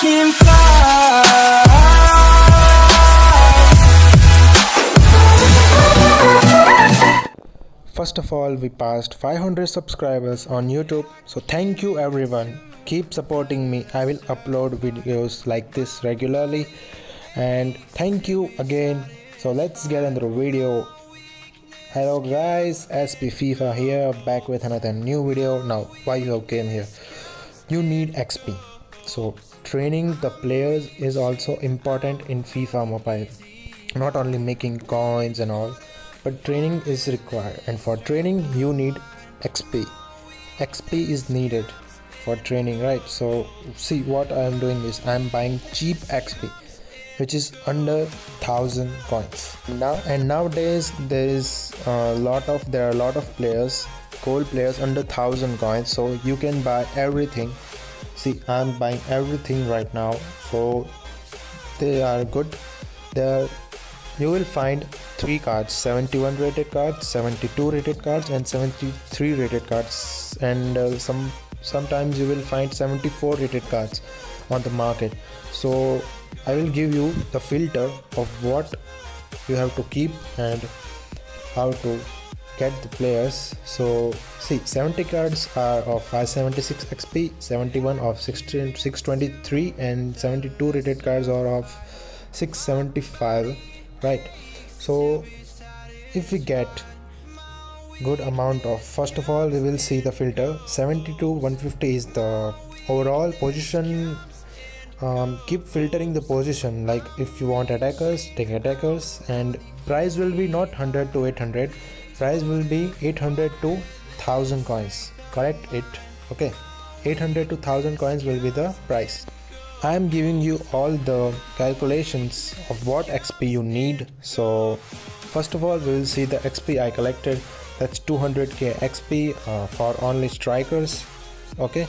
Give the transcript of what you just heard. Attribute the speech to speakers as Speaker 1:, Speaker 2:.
Speaker 1: can fly.
Speaker 2: First of all, we passed 500 subscribers on YouTube, so thank you everyone. Keep supporting me. I will upload videos like this regularly, and thank you again. So let's get into the video. Hello guys, SP FIFA here, back with another new video. Now, why you have came here? You need XP. So training the players is also important in FIFA Mobile. Not only making coins and all but training is required. And for training you need xp xp is needed for training right? So see what i am doing is i am buying cheap xp which is under 1000 coins. Now and nowadays there is a lot of there are a lot of players gold players under 1000 coins. So you can buy everything see i'm buying everything right now so they are good. There you will find three cards 71 rated cards 72 rated cards and 73 rated cards. And uh, some sometimes you will find 74 rated cards on the market. So i will give you the filter of what you have to keep and how to get the players. So see 70 cards are of 576 xp 71 of 16 623 and 72 rated cards are of 675 right? So if we get good amount of first of all we will see the filter. 72 150 is the overall position. Um, keep filtering the position. Like if you want attackers take attackers. And price will be not 100 to 800 price will be 800 to 1000 coins correct it okay 800 to 1000 coins will be the price I am giving you all the calculations of what XP you need. So first of all, we will see the XP I collected. That's 200k XP uh, for only strikers. Okay,